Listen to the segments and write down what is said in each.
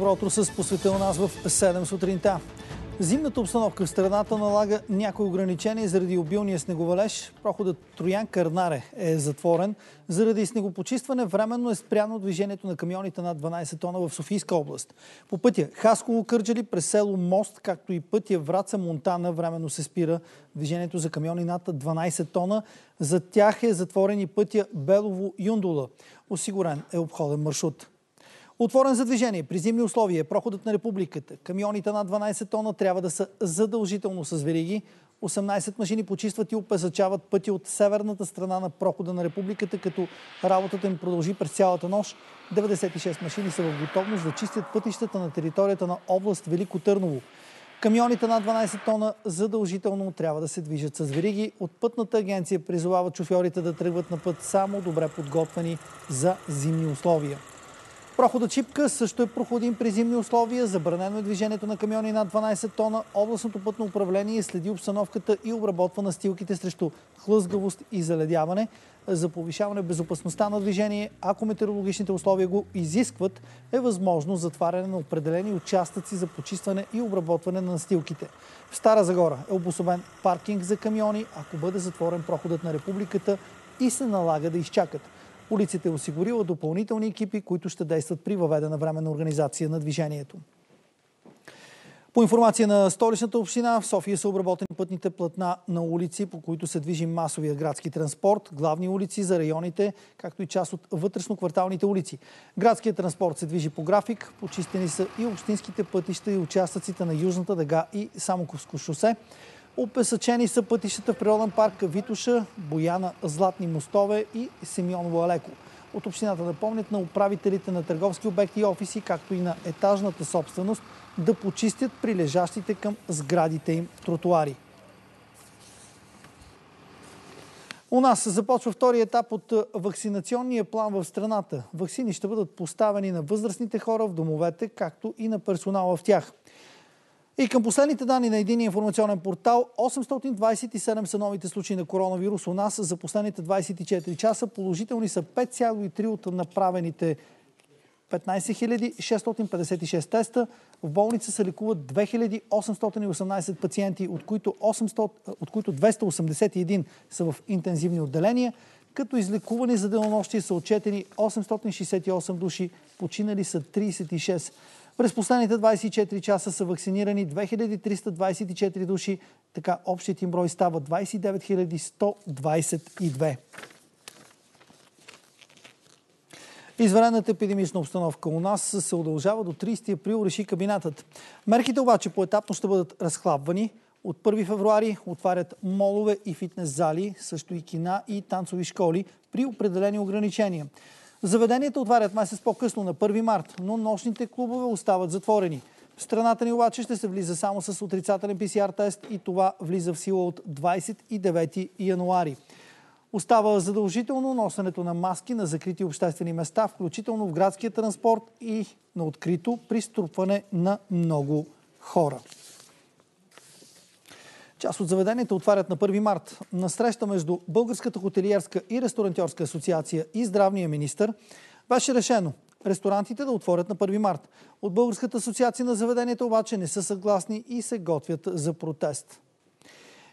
Добро утро с посветил нас в 7 сутринта. Зимната обстановка в страната налага някои ограничения заради обилния снеговалеж. Проходът Троян Карнаре е затворен. Заради снегопочистване временно е спряно движението на камионите над 12 тона в Софийска област. По пътя Хасково Кърджали през село Мост, както и пътя Враца Монтана временно се спира движението за камиони над 12 тона. За тях е затворен и пътя Белово Юндула. Осигурен е обходен маршрут. Отворен за движение при зимни условия проходът на републиката. Камионите над 12 тона трябва да са задължително с вериги. 18 машини почистват и опезачават пътя от северната страна на прохода на републиката, като работата им продължи през цялата нощ. 96 машини са в готовност да чистят пътищата на територията на област Велико Търново. Камионите над 12 тона задължително трябва да се движат с вериги. От пътната агенция призовават шофьорите да тръгват на път само добре подготвени за зимни условия. Прохода Чипка също е проходим при зимни условия. Забранено е движението на камиони над 12 тона. Областното пътно управление следи обстановката и обработва настилките срещу хлъзгавост и заледяване за повишаване безопасността на движение, ако метеорологичните условия го изискват, е възможно затваряне на определени участъци за почистване и обработване на настилките. В Стара Загора е обособен паркинг за камиони, ако бъде затворен проходът на републиката и се налага да изчакат. Полицията е осигурила допълнителни екипи, които ще действат при въведена временна организация на движението. По информация на столичната община, в София са обработени пътните платна на улици, по които се движи масовия градски транспорт, главни улици за районите, както и част от вътрешно-кварталните улици. Градският транспорт се движи по график, почистени са и общинските пътища и участъците на Южната дъга и Самоковско шосе. Опесачени са пътищата в природен парк Витуша, Бояна, Златни мостове и Симеоново Алеко. От общината напомнят на управителите на търговски обекти и офиси, както и на етажната собственост, да почистят прилежащите към сградите им тротуари. У нас започва втори етап от вакцинационния план в страната. Вакцини ще бъдат поставени на възрастните хора в домовете, както и на персонала в тях. И към последните данни на един информационен портал, 827 са новите случаи на коронавирус у нас. За последните 24 часа положителни са 5,3 от направените 15 656 теста. В болница се лекуват 2818 пациенти, от които, 800, от които 281 са в интензивни отделения, като излекувани за денонощие са отчетени 868 души, починали са 36. През последните 24 часа са вакцинирани 2324 души, така общият им брой става 29 122. Изварената епидемична обстановка у нас се удължава до 30 април, реши кабинетът. Мерките обаче поетапно ще бъдат разхлабвани. От 1 февруари отварят молове и фитнес зали, също и кина и танцови школи при определени ограничения. Заведенията отварят месец по-късно на 1 март, но нощните клубове остават затворени. В страната ни обаче ще се влиза само с отрицателен ПСР тест и това влиза в сила от 29 януари. Остава задължително носенето на маски на закрити обществени места, включително в градския транспорт и на открито при струпване на много хора. Част от заведенията отварят на 1 март. На среща между Българската хотелиерска и ресторантьорска асоциация и здравния министр беше решено ресторантите да отворят на 1 март. От Българската асоциация на заведенията обаче не са съгласни и се готвят за протест.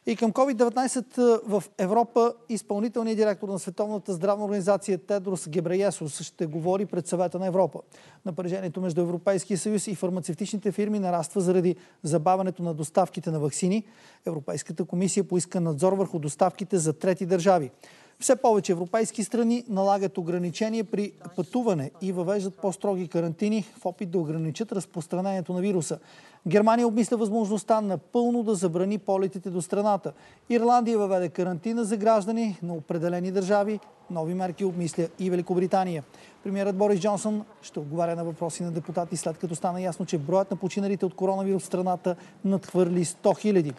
И към COVID-19 в Европа изпълнителният директор на Световната здравна организация Тедрос Гебреесус ще говори пред съвета на Европа. Напрежението между Европейския съюз и фармацевтичните фирми нараства заради забавянето на доставките на вакцини. Европейската комисия поиска надзор върху доставките за трети държави. Все повече европейски страни налагат ограничения при пътуване и въвеждат по-строги карантини в опит да ограничат разпространението на вируса. Германия обмисля възможността напълно да забрани полетите до страната. Ирландия въведе карантина за граждани на определени държави. Нови мерки обмисля и Великобритания. Премьерът Борис Джонсън ще отговаря на въпроси на депутати, след като стана ясно, че броят на починалите от коронавирус в страната надхвърли 100 хиляди.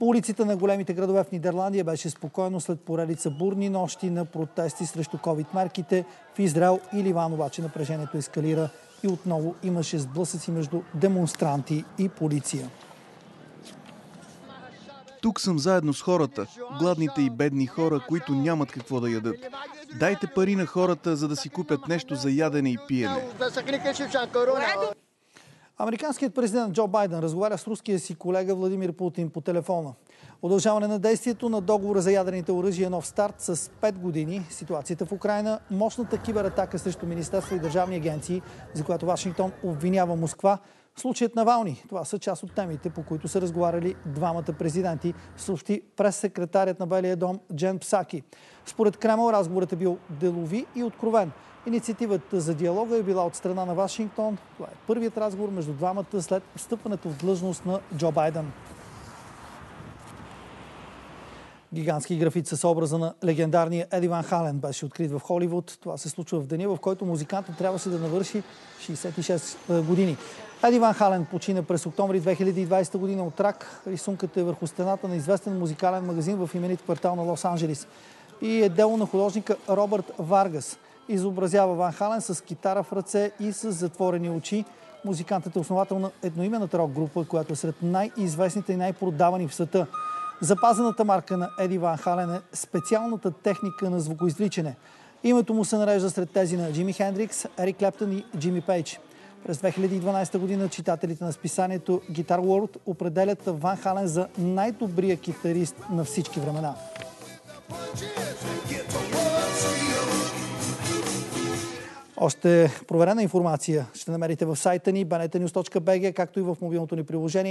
По улиците на големите градове в Нидерландия беше спокойно след поредица бурни нощи на протести срещу COVID-мерките. В Израел и Ливан обаче напрежението ескалира и отново имаше сблъсъци между демонстранти и полиция. Тук съм заедно с хората, гладните и бедни хора, които нямат какво да ядат. Дайте пари на хората, за да си купят нещо за ядене и пиене. Американският президент Джо Байден разговаря с руския си колега Владимир Путин по телефона. Удължаване на действието на договора за ядрените оръжия е нов старт с 5 години. Ситуацията в Украина, мощната кибератака срещу министерства и държавни агенции, за която Вашингтон обвинява Москва, Случаят на Вални. Това са част от темите, по които са разговаряли двамата президенти, съобщи прес-секретарят на Белия дом Джен Псаки. Според Кремъл разговорът е бил делови и откровен. Инициативата за диалога е била от страна на Вашингтон. Това е първият разговор между двамата след встъпването в длъжност на Джо Байден. Гигантски графит с образа на легендарния Еди Ван Хален беше открит в Холивуд. Това се случва в деня, в който музикантът трябваше да навърши 66 години. Еди Ван Хален почина през октомври 2020 година от рак. Рисунката е върху стената на известен музикален магазин в именит квартал на Лос-Анджелис. И е дело на художника Робърт Варгас. Изобразява Ван Хален с китара в ръце и с затворени очи. Музикантът е основател на едноименната рок-група, която е сред най-известните и най-продавани в света. Запазената марка на Еди Ван Хален е специалната техника на звукоизвличане. Името му се нарежда сред тези на Джими Хендрикс, Ерик Клептън и Джими Пейдж. През 2012 година читателите на списанието Guitar World определят Ван Хален за най-добрия китарист на всички времена. Още проверена информация ще намерите в сайта ни banetenews.bg, както и в мобилното ни приложение.